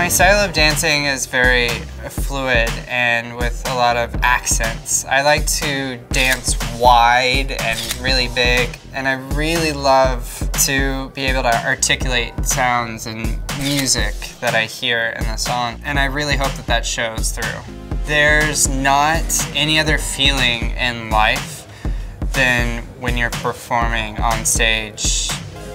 My style of dancing is very fluid and with a lot of accents. I like to dance wide and really big, and I really love to be able to articulate sounds and music that I hear in the song, and I really hope that that shows through. There's not any other feeling in life than when you're performing on stage,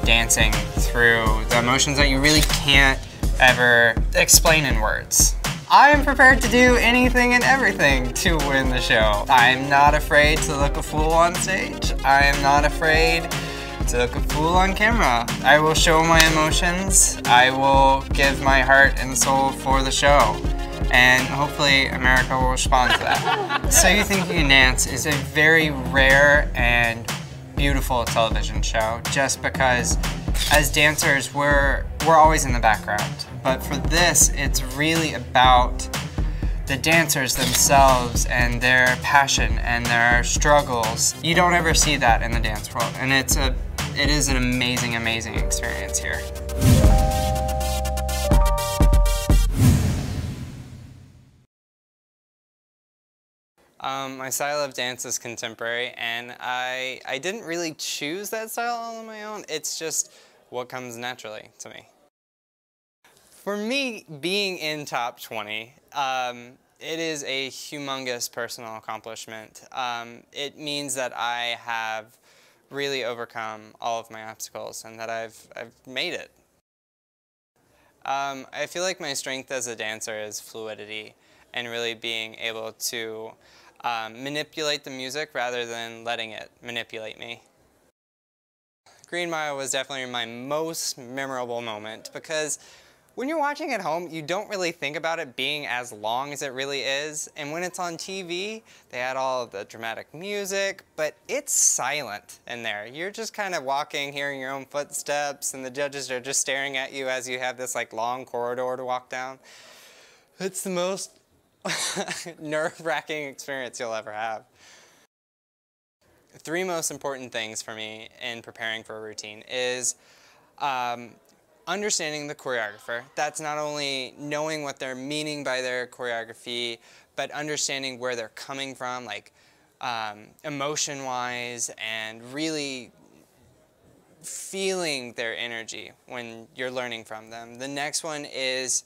dancing through the emotions that you really can't ever explain in words. I am prepared to do anything and everything to win the show. I'm not afraid to look a fool on stage. I am not afraid to look a fool on camera. I will show my emotions. I will give my heart and soul for the show. And hopefully America will respond to that. so You Think You Can Dance is a very rare and beautiful television show just because as dancers, we're, we're always in the background. But for this, it's really about the dancers themselves and their passion and their struggles. You don't ever see that in the dance world. And it's a, it is an amazing, amazing experience here. Um, my style of dance is contemporary, and I, I didn't really choose that style all on my own. It's just what comes naturally to me. For me, being in top 20, um, it is a humongous personal accomplishment. Um, it means that I have really overcome all of my obstacles and that I've, I've made it. Um, I feel like my strength as a dancer is fluidity and really being able to um, manipulate the music rather than letting it manipulate me. Green Mile was definitely my most memorable moment because when you're watching at home, you don't really think about it being as long as it really is. And when it's on TV, they add all of the dramatic music, but it's silent in there. You're just kind of walking, hearing your own footsteps, and the judges are just staring at you as you have this like long corridor to walk down. It's the most nerve-wracking experience you'll ever have. Three most important things for me in preparing for a routine is um, understanding the choreographer. That's not only knowing what they're meaning by their choreography, but understanding where they're coming from, like um, emotion-wise, and really feeling their energy when you're learning from them. The next one is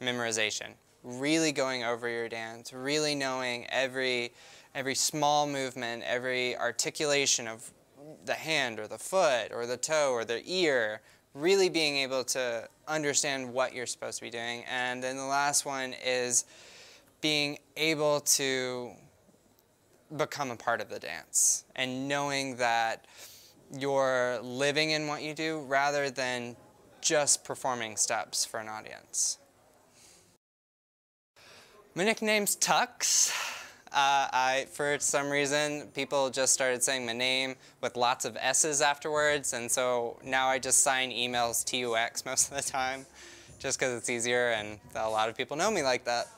memorization really going over your dance, really knowing every, every small movement, every articulation of the hand or the foot or the toe or the ear, really being able to understand what you're supposed to be doing. And then the last one is being able to become a part of the dance and knowing that you're living in what you do rather than just performing steps for an audience. My nickname's Tux. Uh, I, for some reason, people just started saying my name with lots of S's afterwards, and so now I just sign emails TUX most of the time, just because it's easier, and a lot of people know me like that.